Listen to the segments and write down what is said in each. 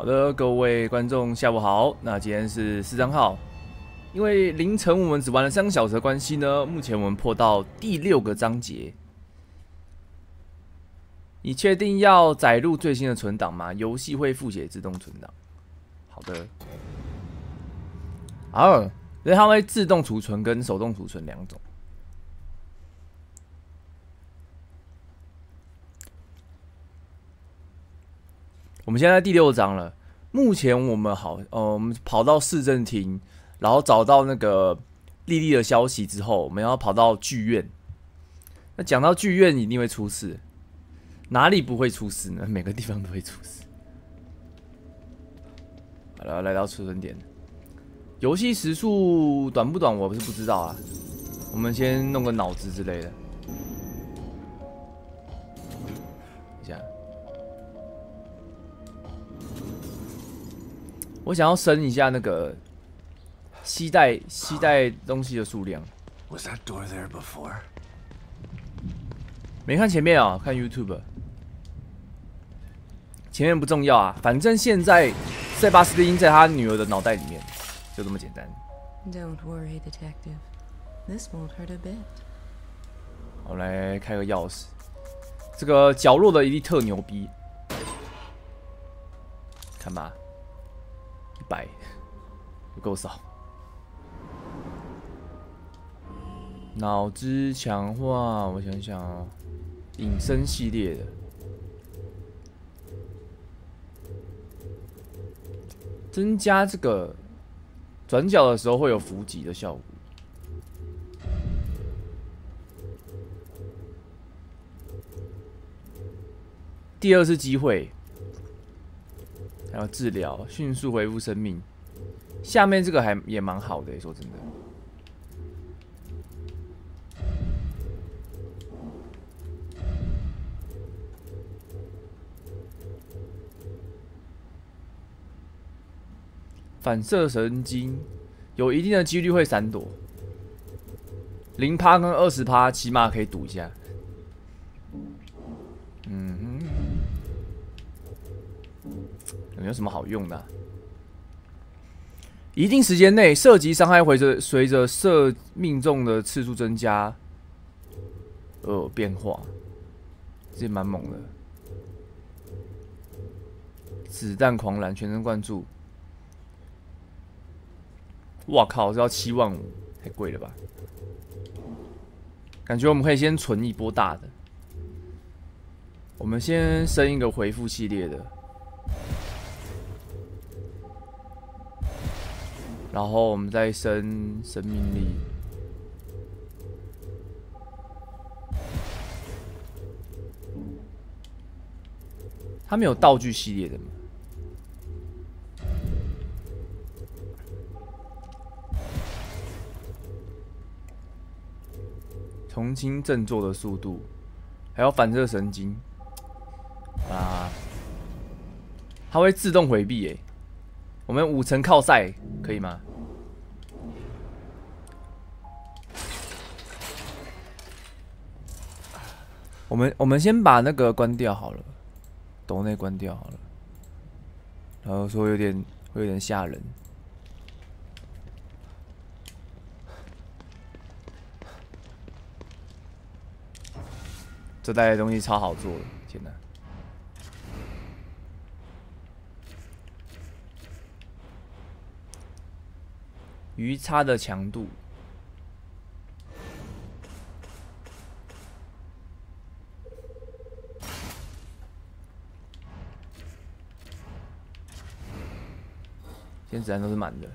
好的，各位观众，下午好。那今天是四张号，因为凌晨我们只玩了三个小时的关系呢，目前我们破到第六个章节。你确定要载入最新的存档吗？游戏会复写自动存档。好的。啊，所以它会自动储存跟手动储存两种。我们现在第六章了，目前我们好，呃，我们跑到市政厅，然后找到那个丽丽的消息之后，我们要跑到剧院。那讲到剧院，一定会出事，哪里不会出事呢？每个地方都会出事。好了，来到储存点，游戏时速短不短，我不是不知道啊。我们先弄个脑子之类的。我想要升一下那个携带携带东西的数量。Was that door there before？没看前面啊，看 YouTube。前面不重要啊，反正现在塞巴斯汀在他女儿的脑袋里面，就这么简单。Don't worry, detective. This won't hurt a bit. 我来开个钥匙。这个角落的一定特牛逼，看吧。百不够少。脑子强化，我想想啊，隐身系列的，增加这个转角的时候会有伏击的效果。第二次机会。还要治疗，迅速恢复生命。下面这个还也蛮好的，说真的。反射神经有一定的几率会闪躲，零趴跟二十趴起码可以赌一下。有什么好用的？一定时间内射击伤害随着随着射命中的次数增加而变化，这蛮猛的。子弹狂澜，全神贯注。哇靠！这要七万五，太贵了吧？感觉我们可以先存一波大的。我们先升一个回复系列的。然后我们再升生命力，他们有道具系列的吗？重新振作的速度，还有反射神经啊，它会自动回避诶。我们五层靠赛可以吗？我们我们先把那个关掉好了，斗内关掉好了。然后说有点会有点吓人，这袋东西超好做的，天哪！鱼叉的强度，现在子弹都是满的。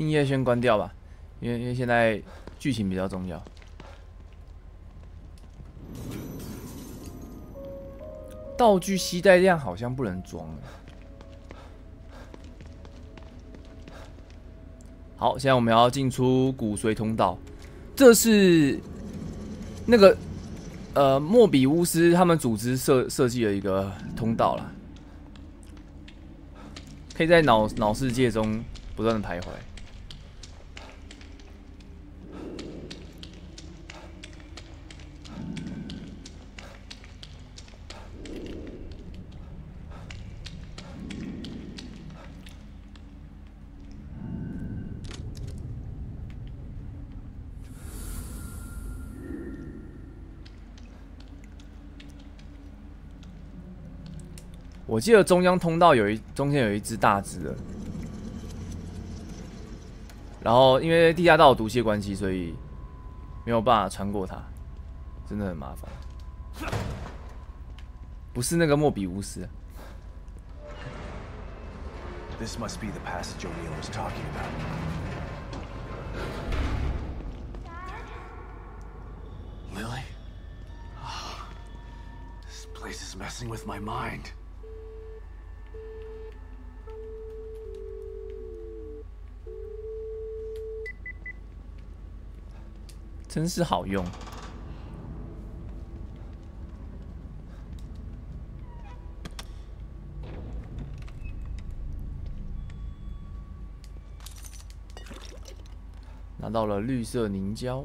音乐先关掉吧，因为因为现在剧情比较重要。道具携带量好像不能装。好，现在我们要进出骨髓通道，这是那个呃，莫比乌斯他们组织设设计的一个通道了，可以在脑脑世界中不断的徘徊。我记得中央通道有一中间有一只大只的，然后因为地下道有毒气关系，所以没有办法穿过它，真的很麻烦。不是那个莫比乌斯。This must be the passage O'Neill was talking about. Lily? This place is messing with my mind. 真是好用。拿到了绿色凝胶，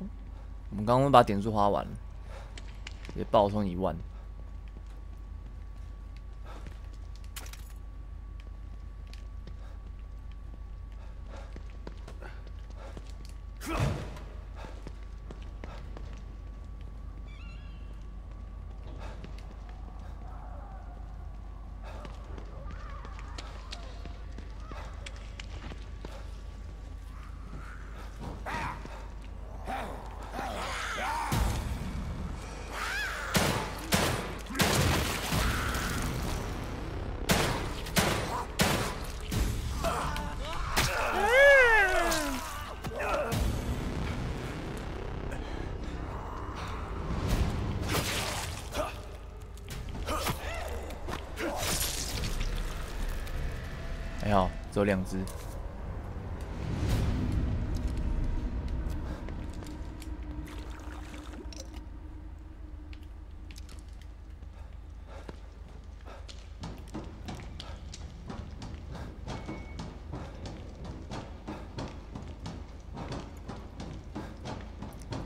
我们刚刚把点数花完了，也爆充一万。只有两只。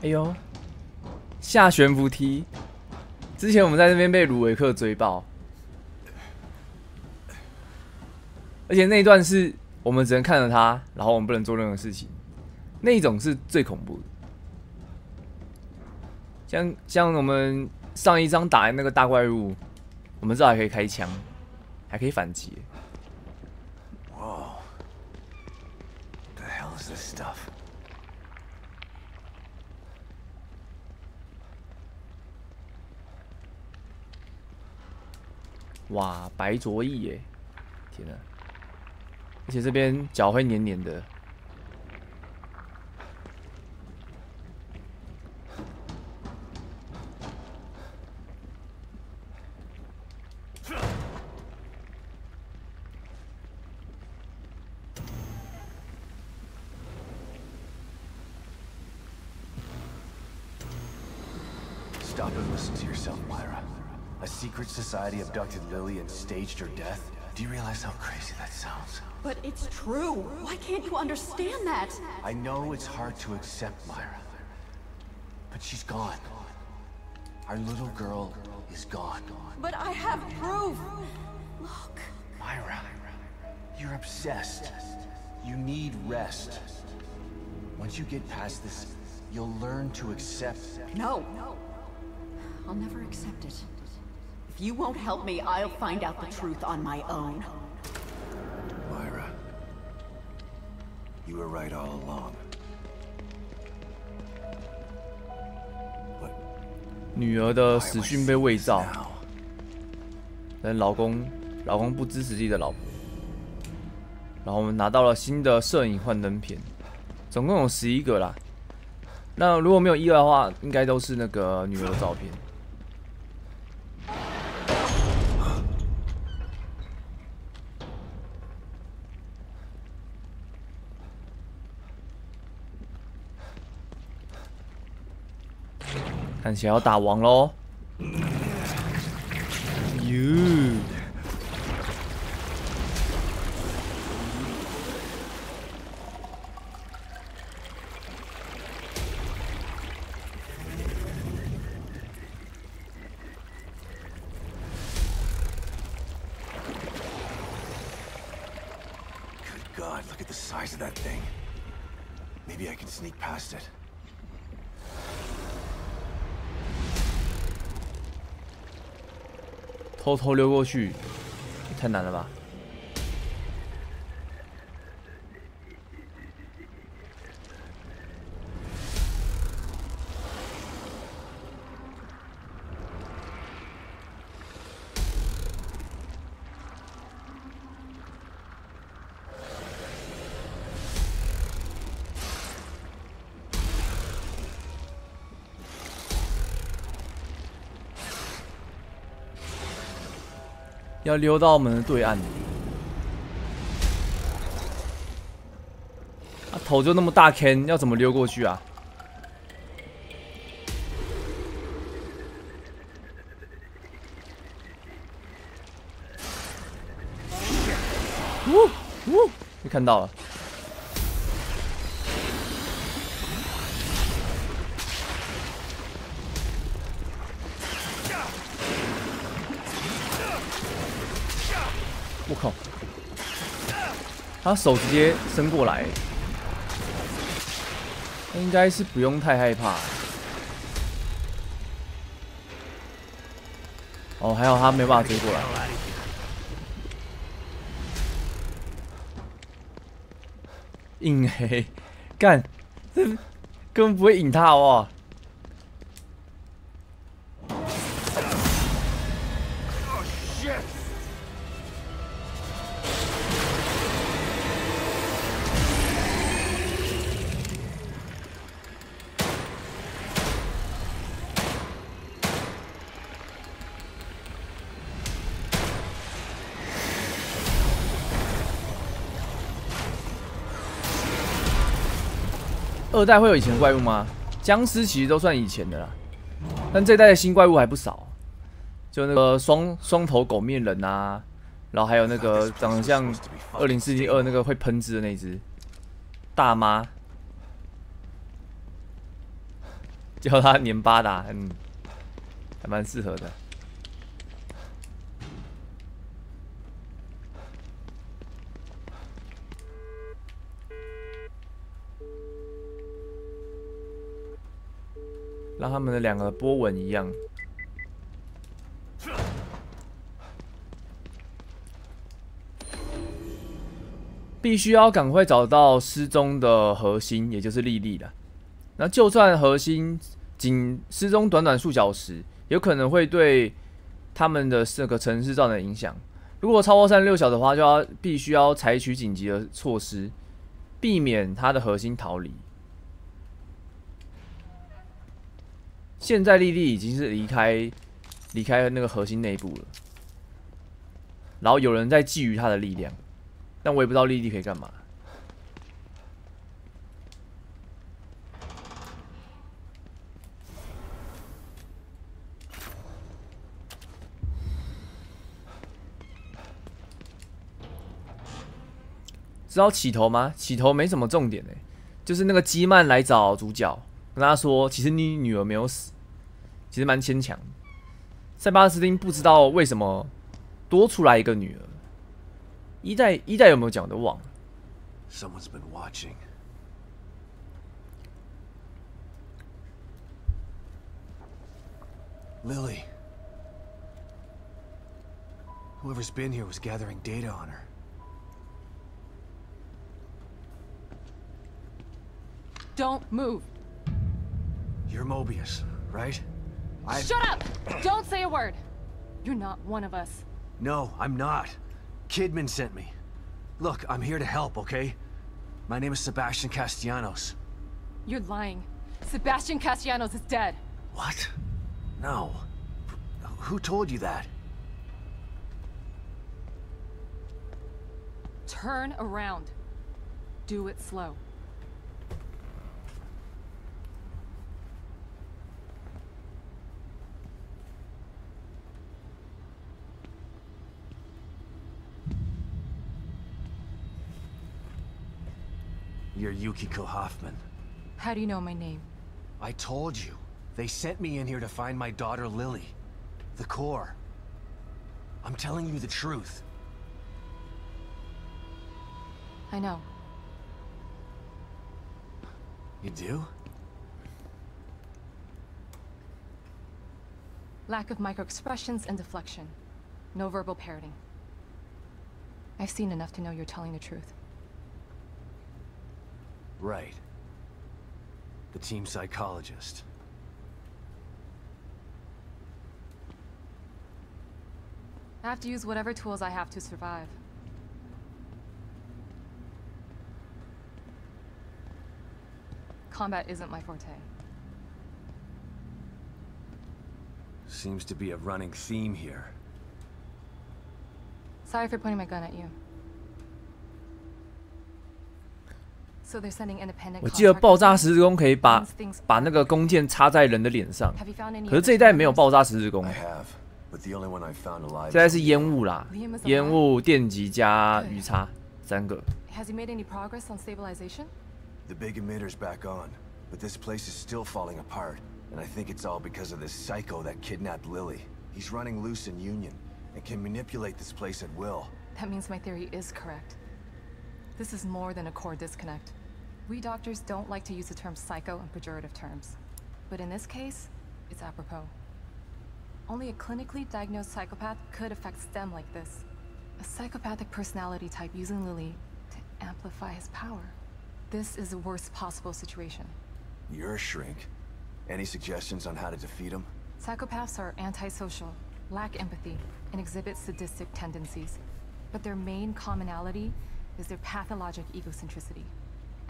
哎呦，下悬浮梯！之前我们在那边被鲁维克追爆。而且那一段是我们只能看着他，然后我们不能做任何事情，那一种是最恐怖的。像像我们上一章打的那个大怪物，我们这还可以开枪，还可以反击。Whoa. The hell is this stuff? 哇，白灼翼耶！天哪！而且这边脚会黏黏的。Stop and listen to yourself, Myra. A secret society abducted Lily and staged her death? Do you realize how crazy that sounds? But it's true. Why can't you understand that? I know it's hard to accept, Myra. But she's gone. Our little girl is gone. But I have proof. Look. Myra, you're obsessed. You need rest. Once you get past this, you'll learn to accept... No. I'll never accept it. If you won't help me, I'll find out the truth on my own. Myra. You were right all along. But 女儿的死讯被伪造，但老公老公不支持自己的老婆。然后我们拿到了新的摄影幻灯片，总共有十一个啦。那如果没有意外的话，应该都是那个女儿的照片。想要打王喽呦偷偷溜过去，太难了吧？要溜到我们的对岸。啊，头就那么大坑，要怎么溜过去啊？呜呜，你看到了。靠！他手直接伸过来，应该是不用太害怕。哦，还好他没办法追过来。硬黑，干，这根本不会引他好二代会有以前的怪物吗？僵尸其实都算以前的啦，但这代的新怪物还不少，就那个双双头狗面人啊，然后还有那个长得像二零四七二那个会喷汁的那只大妈，叫他年巴达，嗯，还蛮适合的。让他们的两个波纹一样。必须要赶快找到失踪的核心，也就是莉莉了。那就算核心仅失踪短短数小时，有可能会对他们的这个城市造成影响。如果超过三十六小时的话，就要必须要采取紧急的措施，避免它的核心逃离。现在莉莉已经是离开离开那个核心内部了，然后有人在觊觎她的力量，但我也不知道莉莉可以干嘛。知道起头吗？起头没什么重点哎，就是那个基曼来找主角。跟他说：“其实你女儿没有死，其实蛮牵强。塞巴斯汀不知道为什么多出来一个女儿。一代一代有没有讲的忘了。” Someone's been watching. Lily. Whoever's been here was gathering data on her. Don't move. You're Mobius, right? I. Shut up! Don't say a word. You're not one of us. No, I'm not. Kidman sent me. Look, I'm here to help, okay? My name is Sebastian Castellanos. You're lying. Sebastian Castellanos is dead. What? No. Who told you that? Turn around. Do it slow. You're Yukiko Hoffman. How do you know my name? I told you. They sent me in here to find my daughter Lily. The core. I'm telling you the truth. I know. You do? Lack of microexpressions and deflection. No verbal parroting. I've seen enough to know you're telling the truth. Right. The team psychologist. I have to use whatever tools I have to survive. Combat isn't my forte. Seems to be a running theme here. Sorry for pointing my gun at you. So they're sending independent 我记得 contractors 爆炸 in? 十字弓可以把 Once things 把那个弓箭插在人的脸上， Have you found any 可是 other 这一代没有 survivors? 爆炸十字弓 I，have, but the only one I found alive 现在 is 是 on 烟 the 雾啦 Liam is，烟雾、电击加鱼叉三个。 Has he made any progress on stabilization? The big emitter's back on, but this place is still falling apart. And I think it's all because of this psycho that kidnapped Lily. He's running loose in Union, and can manipulate this place at will. That means my theory is correct. This is more than a core disconnect. We doctors don't like to use the term psycho in pejorative terms. But in this case, it's apropos. Only a clinically diagnosed psychopath could affect STEM like this. A psychopathic personality type using Lily to amplify his power. This is the worst possible situation. You're a shrink. Any suggestions on how to defeat him? Psychopaths are antisocial, lack empathy, and exhibit sadistic tendencies. But their main commonality is their pathologic egocentricity.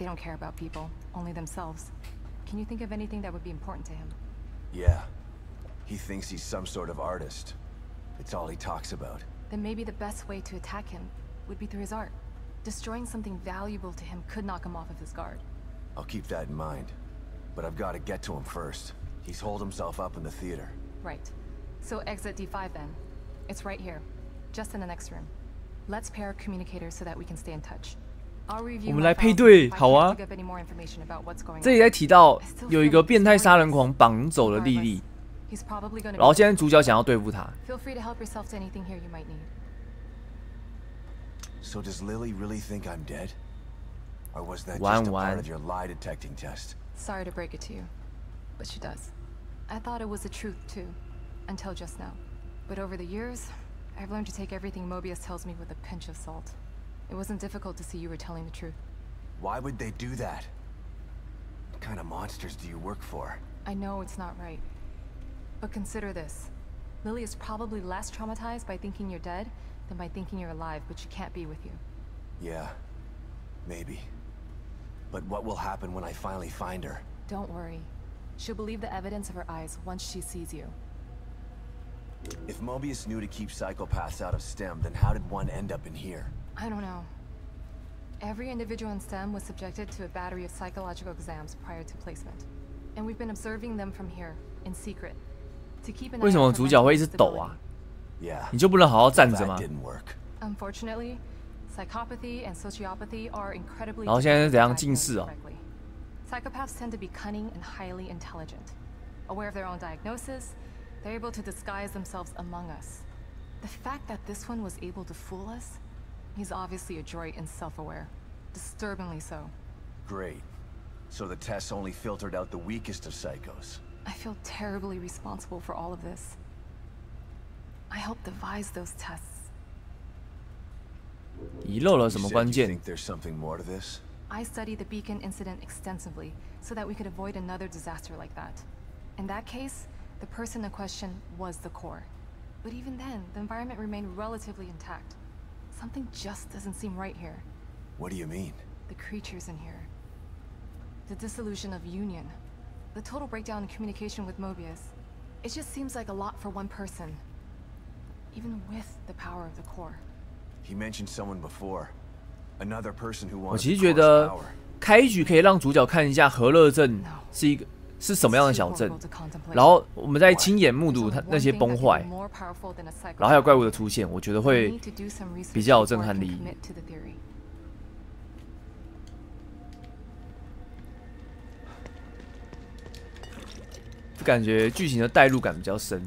They don't care about people, only themselves. Can you think of anything that would be important to him? Yeah. He thinks he's some sort of artist. It's all he talks about. Then maybe the best way to attack him would be through his art. Destroying something valuable to him could knock him off of his guard. I'll keep that in mind. But I've got to get to him first. He's holed himself up in the theater. Right. So exit D5 then. It's right here, just in the next room. Let's pair our communicators so that we can stay in touch. I'll review 我们 my 来配 files 对 if I 好啊 can't think of any more information about what's going 这里 on. 在提到有一个变态杀人狂绑走了莉莉， He's probably gonna 然后 be- 现在主角想要对付他， Feel free to help yourself to anything here you might need. So does Lily really think I'm dead? Or was that One, just a one. part of your lie detecting test? Sorry to break it to you, but she does. I thought it was the truth too, until just now. But over the years, I've learned to take everything Mobius tells me with a pinch of salt. It wasn't difficult to see you were telling the truth. Why would they do that? What kind of monsters do you work for? I know it's not right. But consider this. Lily is probably less traumatized by thinking you're dead than by thinking you're alive, but she can't be with you. Yeah, maybe. But what will happen when I finally find her? Don't worry. She'll believe the evidence of her eyes once she sees you. If Mobius knew to keep psychopaths out of STEM, then how did one end up in here? I don't know. Every individual in STEM was subjected to a battery of psychological exams prior to placement. And we've been observing them from here, in secret. To keep an eye 为什么 out for 主角会一 mental 直抖啊？ instability. Yeah, 你就不能好好站着 that 吗？ didn't work. Unfortunately, psychopathy and sociopathy are incredibly 然后现在是怎样 difficult to 近视 diagnose 哦 correctly. Psychopaths tend to be cunning and highly intelligent. Aware of their own diagnosis, they're able to disguise themselves among us. The fact that this one was able to fool us, he's obviously adroit and self-aware. Disturbingly so. Great. So the tests only filtered out the weakest of psychos. I feel terribly responsible for all of this. I helped devise those tests. 遗漏了 You 什么 said 关 you 键 think？there's something more to this? I studied the beacon incident extensively so that we could avoid another disaster like that. In that case, the person in question was the core. But even then, the environment remained relatively intact. Something just doesn't seem right here. What do you mean? The creatures in here. The dissolution of Union. The total breakdown in communication with Mobius. It just seems like a lot for one person. Even with the power of the core. He mentioned someone before. Another person who 我 wanted 其 the 实觉 core's 得 power. 开局可以让主角看一下和乐镇是一个 是什么样的小镇，然后我们在亲眼目睹它那些崩坏，然后还有怪物的出现，我觉得会比较有震撼力。就感觉剧情的代入感比较深。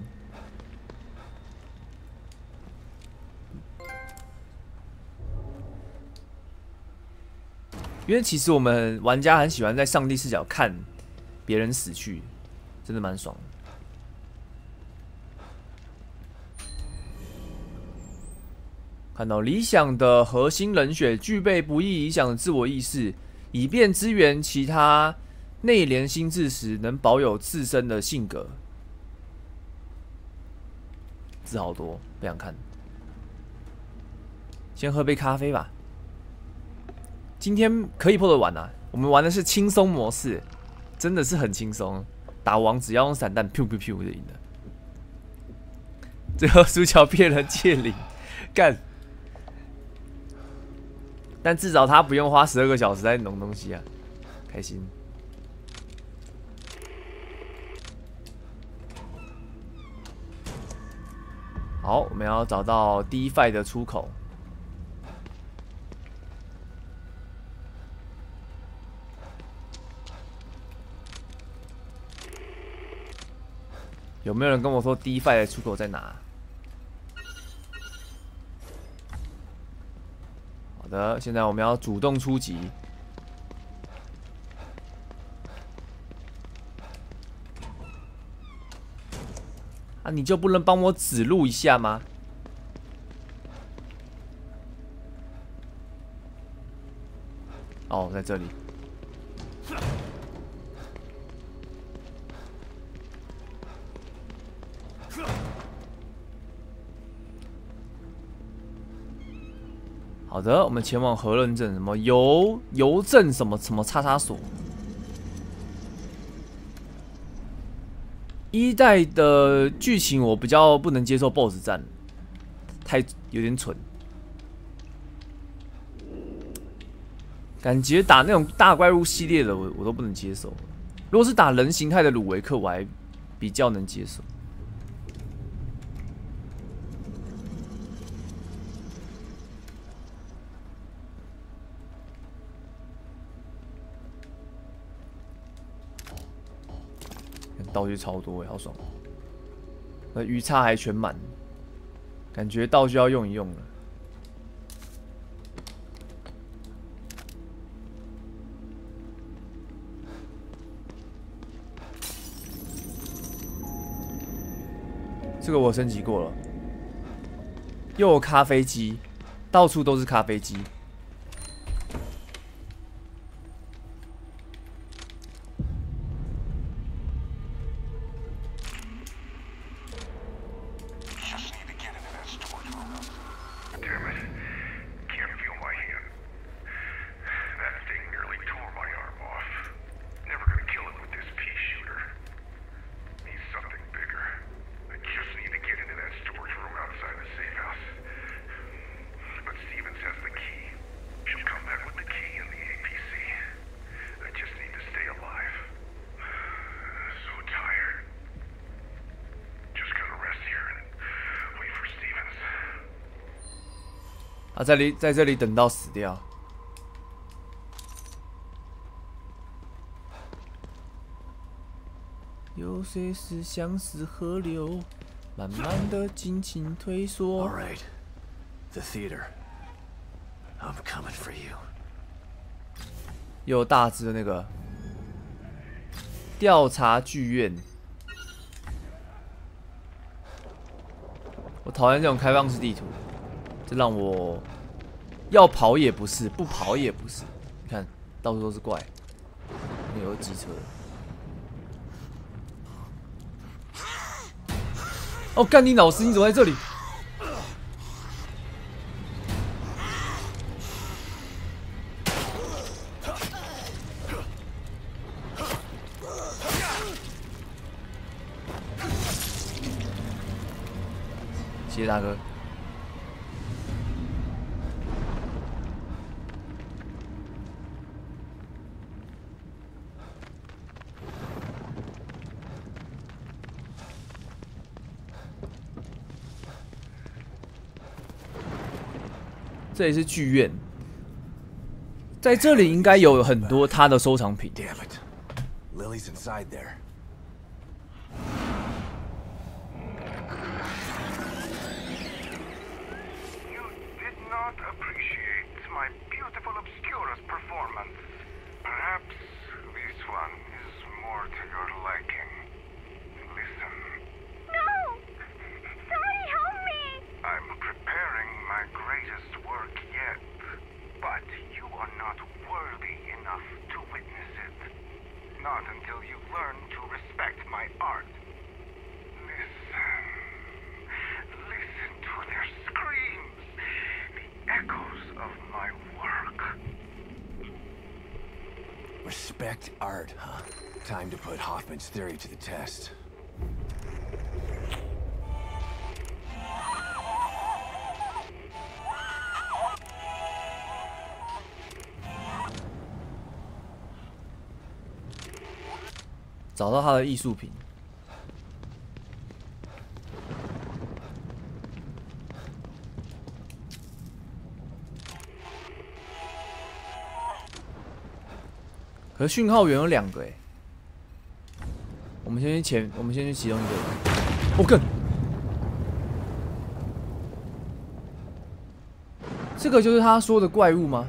因为其实我们玩家很喜欢在上帝视角看别人死去，真的蛮爽的。看到理想的核心冷血具备不易影响的自我意识，以便支援其他内联心智时能保有自身的性格。字好多，不想看。先喝杯咖啡吧。今天可以破的玩啊！我们玩的是轻松模式，真的是很轻松。打王只要用散弹，噗噗噗就赢了。最后苏乔骗人借领，干！但至少他不用花十二个小时在弄东西啊，开心。好，我们要找到 Defi 的出口。有没有人跟我说 DFI 的出口在哪？好的，现在我们要主动出击。啊，你就不能帮我指路一下吗？哦，在这里。好的，我们前往核认证，什么邮邮政什么什么叉叉所。一代的剧情我比较不能接受，BOSS 战太有点蠢，感觉打那种大怪物系列的我我都不能接受。如果是打人形态的鲁维克，我还比较能接受。道具超多，好爽哦！那鱼叉还全满，感觉道具要用一用了。这个我升级过了，又有咖啡机，到处都是咖啡机。啊，在里在这里等到死掉。有些事像是河流，慢慢的尽情退缩。All right, the theater. I'm coming for you. 又有大只的那个调查剧院。我讨厌这种开放式地图，这让我要跑也不是，不跑也不是。你看，到处都是怪，没有机车。哦，干你老师，你怎么在这里？这里是剧院，在这里应该有很多他的收藏品。Damn it. Lily's inside there. art, huh? Time to put Hoffman's theory to the test. 找到他的艺术品。 讯号源有两个哎，我们先去前，我们先去其中一个。我更，这个就是他说的怪物吗？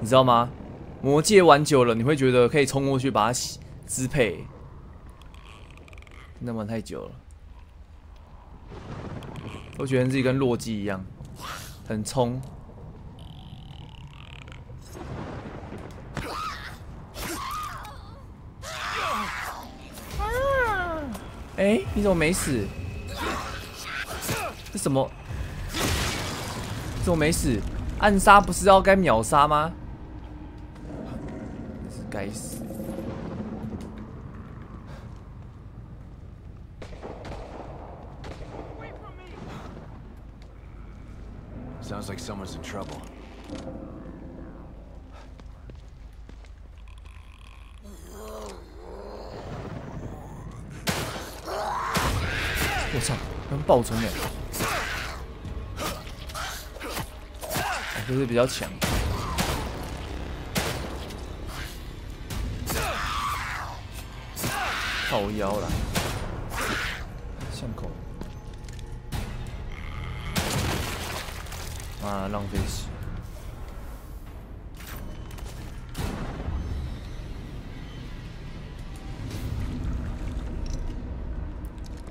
你知道吗？魔戒玩久了，你会觉得可以冲过去把它支配。那玩太久了，我觉得自己跟洛基一样，很冲。哎，你怎么没死？这什么？怎么没死？暗杀不是要该秒杀吗？该死！Sounds like someone's in trouble. 我操，跟爆冲哎！就是比较强。 靠腰了，巷口，啊，浪费死！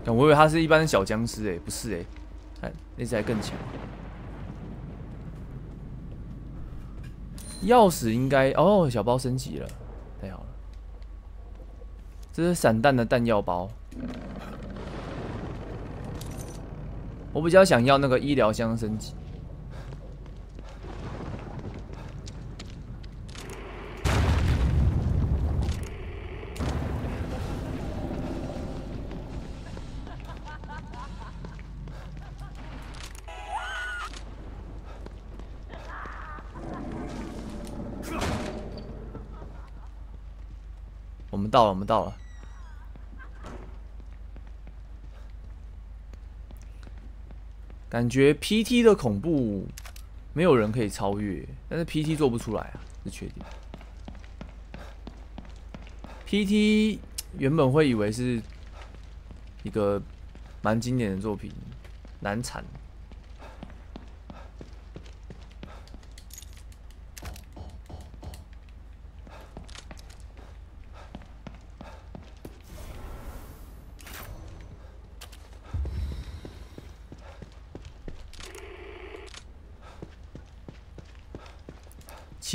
我以为他是一般小僵尸哎，不是哎，看那只还更强。钥匙应该哦，小包升级，了。这是散弹的弹药包，我比较想要那个医疗箱升级。我们到了，我们到了。感觉 PT 的恐怖没有人可以超越，但是 PT 做不出来啊，是确定。PT 原本会以为是一个蛮经典的作品，难产。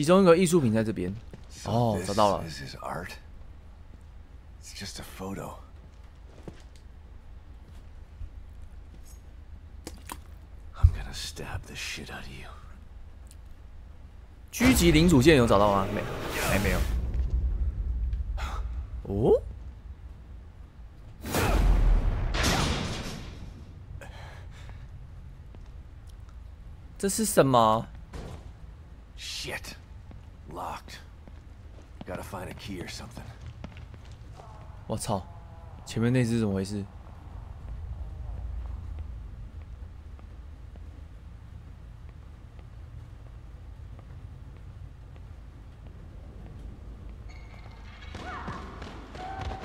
其中一个艺术品在这边，哦，找到了。This is art. It's just a photo. 狙击零组件有找到吗？没，还没有。哦，这是什么？Shit。Locked. Gotta find a key or something. 我操！前面那只怎么回事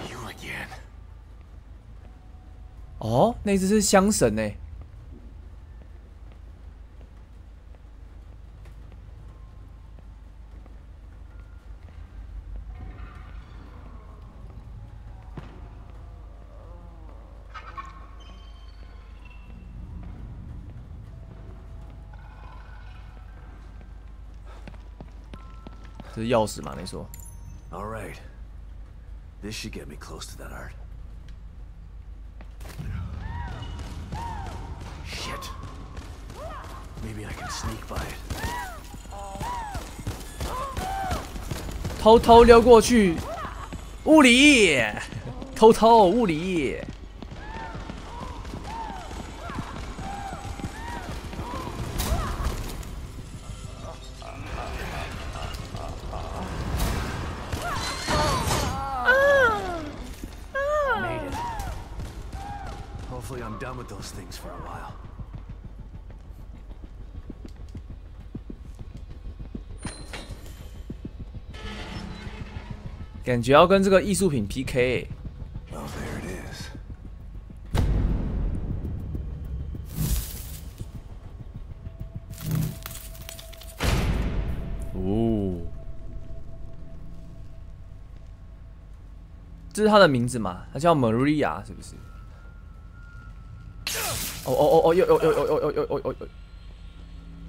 ？You again. 哦，那只是香神呢。这钥匙嘛？你说？ All right. This should get me close to that art. Shit. Maybe I can sneak by it. 偷偷溜过去，物理，偷偷物理。 感觉要跟这个艺术品 PK，、欸、Oh, there it is. 哦，这是他的名字嘛？他叫 Maria 是不是？哦哦哦哦有有有有有有有有有，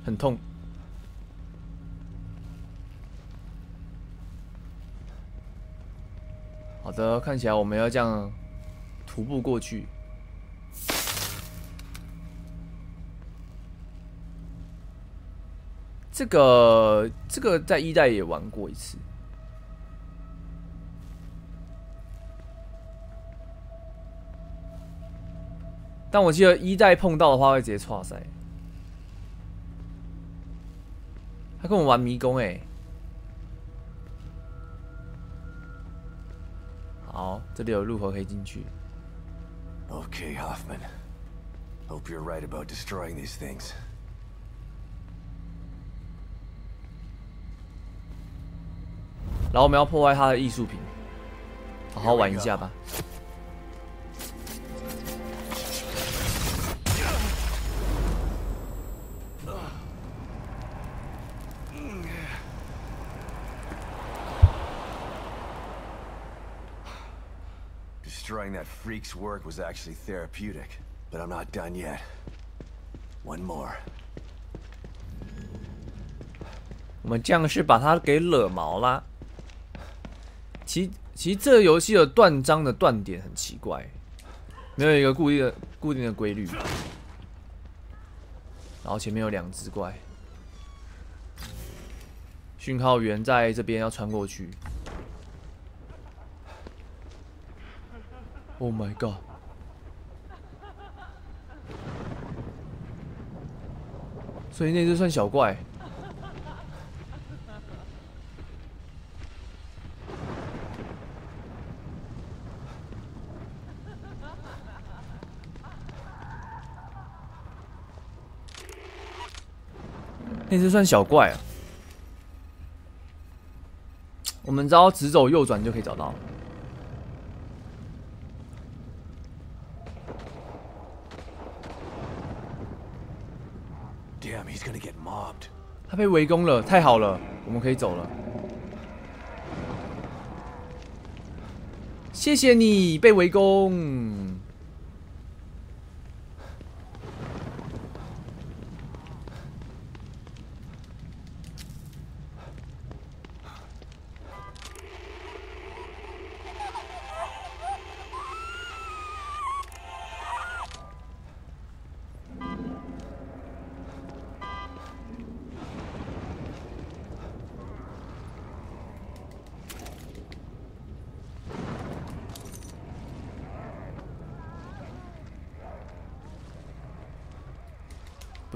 很痛。的，看起来我们要这样徒步过去。这个这个在一代也玩过一次，但我记得一代碰到的话会直接岔赛。他跟我玩迷宫哎、好，这里有入口可以进去。Okay, Hoffman. Hope you're right about destroying these things. 然后我们要破坏他的艺术品，好好玩一下吧。Destroying that freak's work was actually therapeutic, but I'm not done yet. One more. 我们这样是把它给惹毛啦。其其实这个游戏的断章的断点很奇怪，没有一个固定的固定的规律。然后前面有两只怪，讯号源在这边要穿过去。Oh my god！所以那只算小怪。那只算小怪啊。我们只要直走右转就可以找到。Damn, he's gonna get mobbed. 他被围攻了，太好了，我们可以走了。谢谢你被围攻。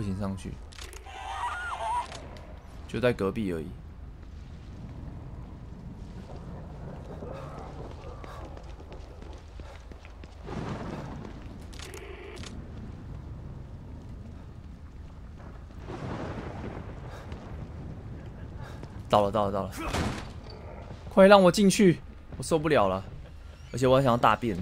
行上去，就在隔壁而已。到了，到了，到了！快让我进去，我受不了了，而且我还想要大便。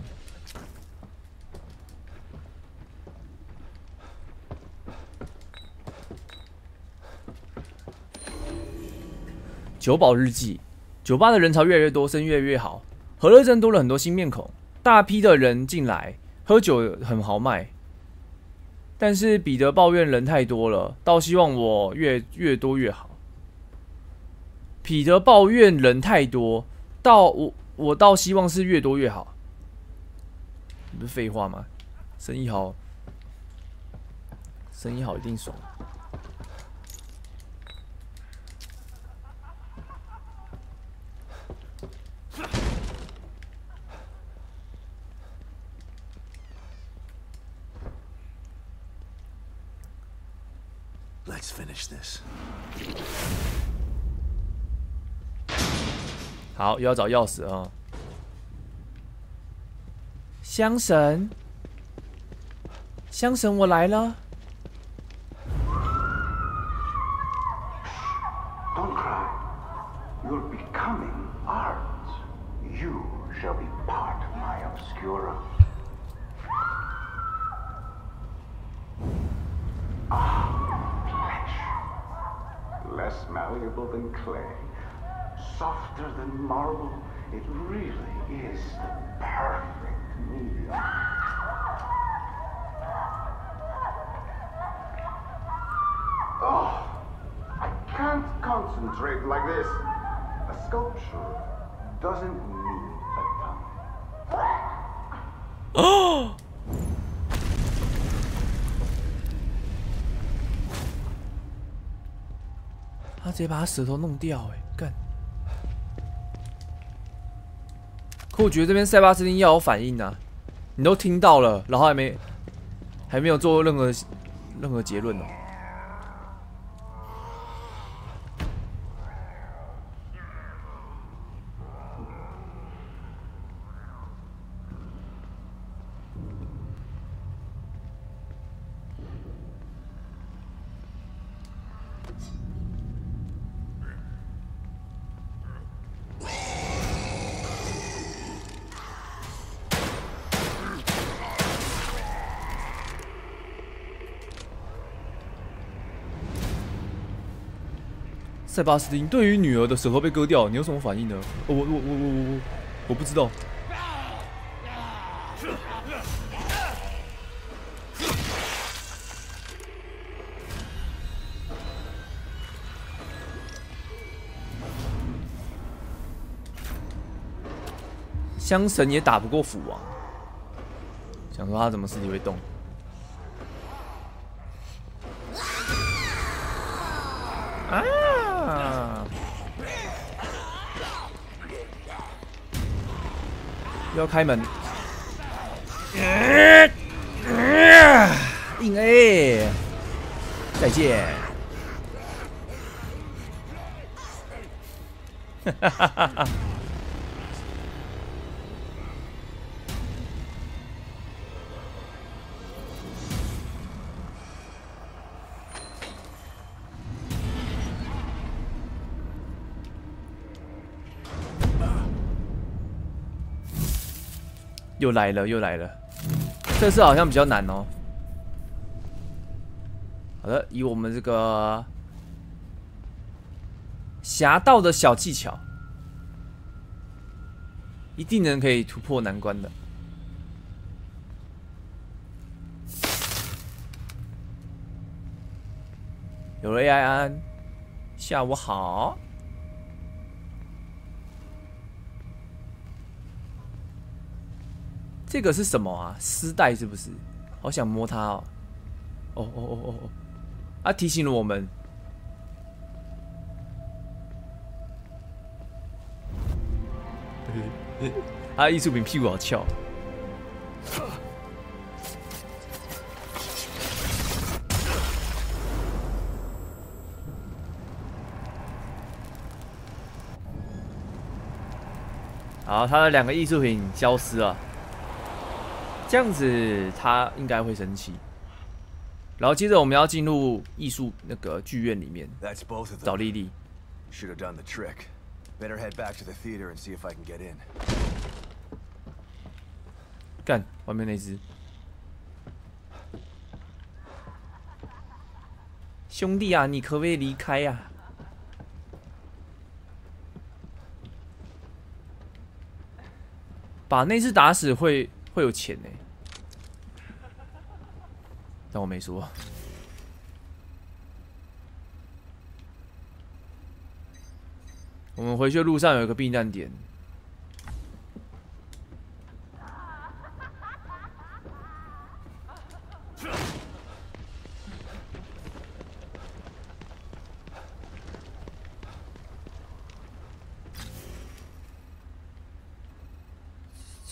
酒保日记，酒吧的人潮越来越多，生意越来越好。和乐镇多了很多新面孔，大批的人进来喝酒很豪迈。但是彼得抱怨人太多了，倒希望我越越多越好。彼得抱怨人太多，倒我我倒希望是越多越好。不是废话吗？生意好，生意好一定爽。好，又要找钥匙啊！香神，香神，我来了。Don't cry. You're becoming art. You shall be part of my obscura. Ah, flesh. Less malleable than clay. Softer than marble. It really is the perfect medium. Oh, I can't concentrate like this. A sculpture doesn't need a tongue. 他直得把他舌头弄掉、哎，干！可我觉得这边塞巴斯汀要有反应啊，你都听到了，然后还没还没有做任何任何结论哦。塞巴斯汀对于女儿的舌头被割掉，你有什么反应呢？我我我我我我不知道。香神也打不过斧王，想说他怎么身体会动？要开门，硬 A，再见。哈哈哈哈！又来了，又来了。这次好像比较难哦。好的，以我们这个侠盗的小技巧，一定能可以突破难关的。有了 AI 安，下午好。这个是什么啊？丝带是不是？好想摸它哦！哦哦哦哦哦！啊，提醒了我们。他 艺术品屁股好翘。好，他的两个艺术品消失了。这样子他应该会生气。然后接着我们要进入艺术那个剧院里面找莉莉。Should have done the trick. Better head back to the theater and see if I can get in. 干，外面那只。兄弟啊，你可不可以离开呀、把那只打死会会有钱呢、但我没说。我们回去的路上有一个避难点。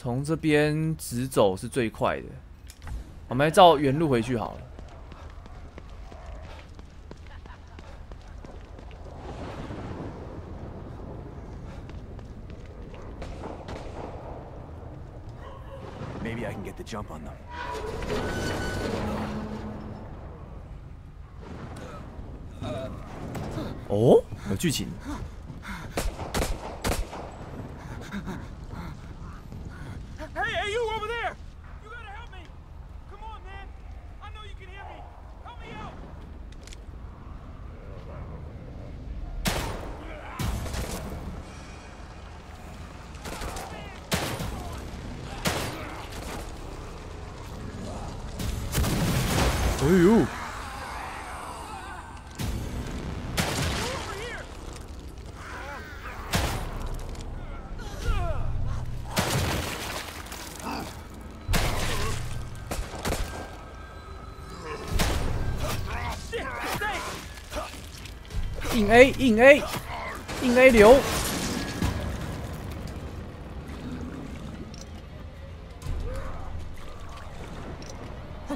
从这边直走是最快的，我们来照原路回去好了。Maybe I can get the jump on them. 哦，有剧情。硬 A 硬 A 硬 A 流。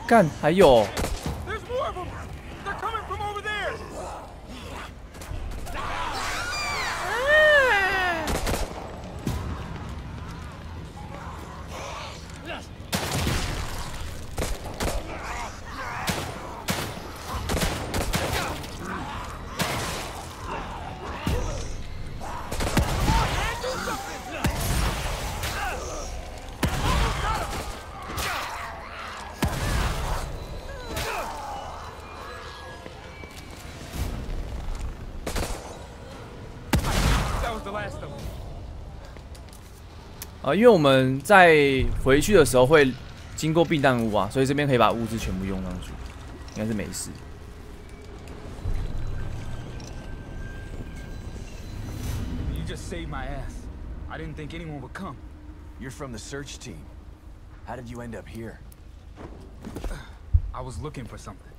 干，还有啊，因为我们在回去的时候会经过避难屋啊，所以这边可以把物资全部用上去，应该是没事。You just saved my ass. I didn't think anyone would come. You're from the search team. How did you end up here? I was looking for something.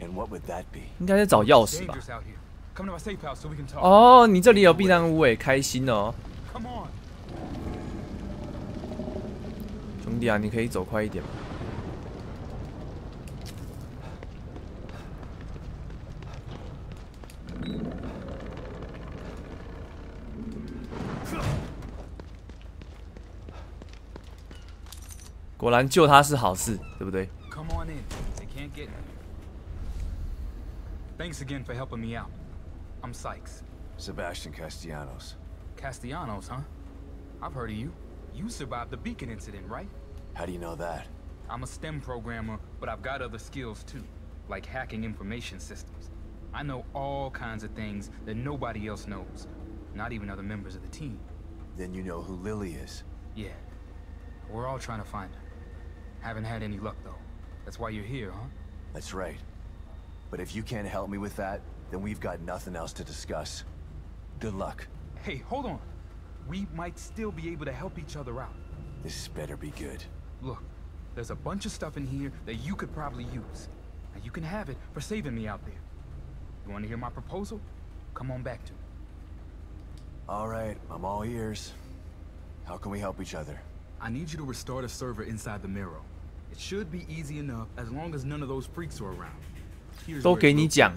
And what would that be? 应该在找钥匙吧？Dangerous out here. Come to my safe house so we can talk. 哦，你这里有避难屋诶，开心哦，Come on. 兄弟啊，你可以走快一点吗？果然救他是好事，对不对？Come on in. They can't get me. Thanks again for helping me out. I'm Sykes. Sebastian Castellanos. Castellanos, huh? I've heard of you. You survived the beacon incident, right? How do you know that? I'm a STEM programmer, but I've got other skills too, like hacking information systems. I know all kinds of things that nobody else knows, not even other members of the team. Then you know who Lily is. Yeah. We're all trying to find her. Haven't had any luck though. That's why you're here, huh? That's right. But if you can't help me with that, then we've got nothing else to discuss. Good luck. Hey, hold on. We might still be able to help each other out. This better be good. Look, there's a bunch of stuff in here that you could probably use. And you can have it for saving me out there. You want to hear my proposal? Come on back to me. All right, I'm all ears. How can we help each other? I need you to restore the server inside the mirror. It should be easy enough as long as none of those freaks are around. Here's 都 where 给 it's 你 located. 讲。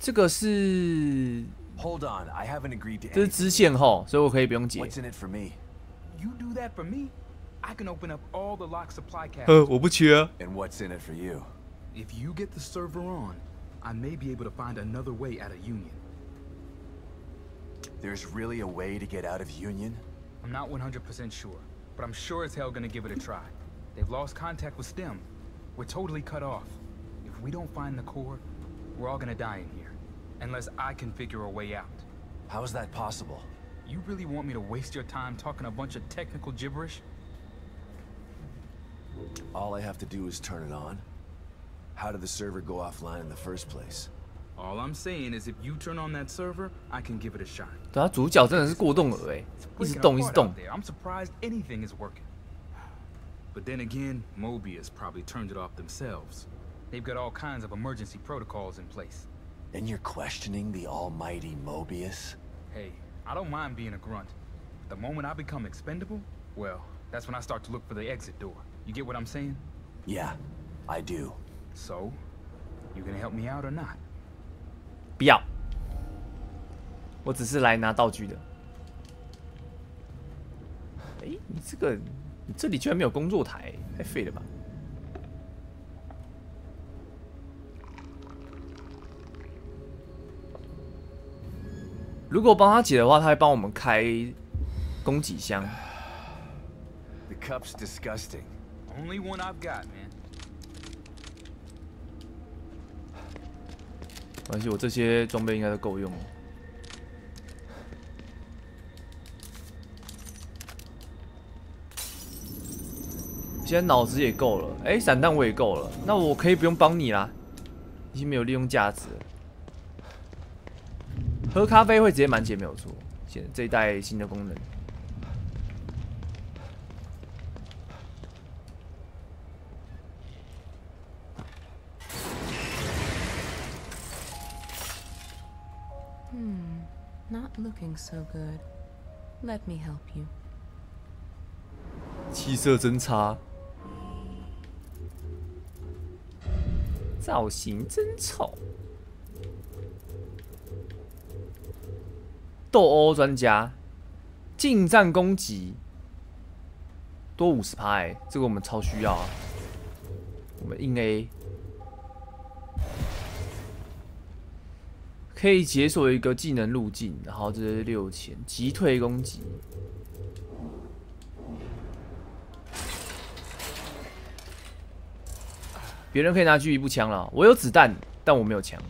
这个是 Hold on, I haven't agreed to 这是 anything. 支线后，所以我可以不用解。 What's in it for me? You do that for me, I can open up all the lock supply 呃， cabinets. 我不缺啊。 And what's in it for you? If you get the server on, I may be able to find another way out of Union. There's really a way to get out of Union? I'm not 100% sure, but I'm sure as hell gonna give it a try. They've lost contact with STEM. We're totally cut off. If we don't find the core, we're all gonna die in here. Unless I can figure a way out. How is that possible? You really want me to waste your time talking a bunch of technical gibberish? All I have to do is turn it on. How did the server go offline in the first place? All I'm saying is if you turn on that server, I can give it a shot. 对啊，主角真的是过动儿哎，一直动一直 Breaking 动 apart out。there. I'm surprised anything is working. But then again, Mobius probably turned it off themselves. They've got all kinds of emergency protocols in place. And you're questioning the almighty Mobius? Hey, I don't mind being a grunt. But the moment I become expendable, well, that's when I start to look for the exit door. You get what I'm saying? Yeah, I do. So, you gonna help me out or not? 不要，我只是来拿道具的。哎，你这个，你这里居然没有工作台，太废了吧？如果帮他解的话，他会帮我们开供给箱。The cup's disgusting. Only one I've got, man. 没关系，我这些装备应该都够用了。现在脑子也够了，哎，散弹我也够了，那我可以不用帮你啦，已经没有利用价值。喝咖啡会直接满血没有错，现在这一代新的功能。Looking so good. Let me help you. 气色真差，造型真丑。斗殴专家，近战攻击多五十趴，这个我们超需要啊！我们硬 A 可以解锁一个技能路径，然后这是六千击退攻击。别人可以拿狙击步枪了，我有子弹，但我没有枪。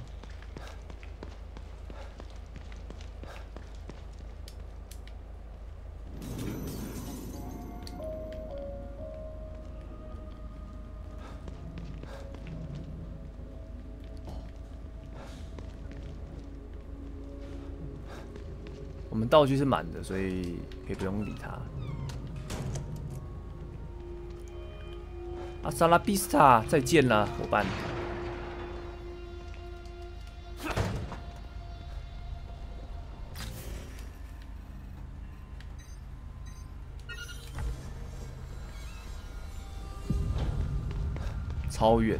道具是满的，所以可以不用理他。阿萨拉比斯塔，再见了，伙伴。超远。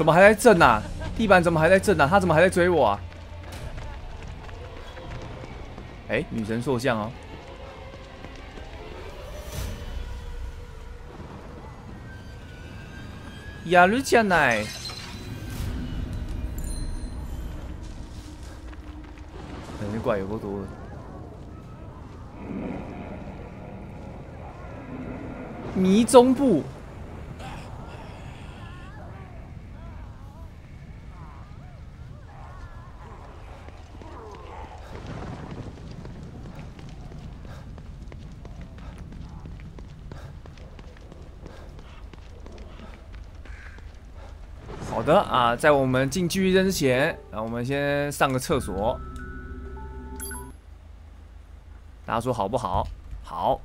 怎么还在震啊？地板怎么还在震啊？他怎么还在追我啊？哎，女神塑像哦。亚鲁加奈，感觉怪有够多的。迷踪部。的啊，在我们进剧院之前，让，我们先上个厕所。大家说好不好？好。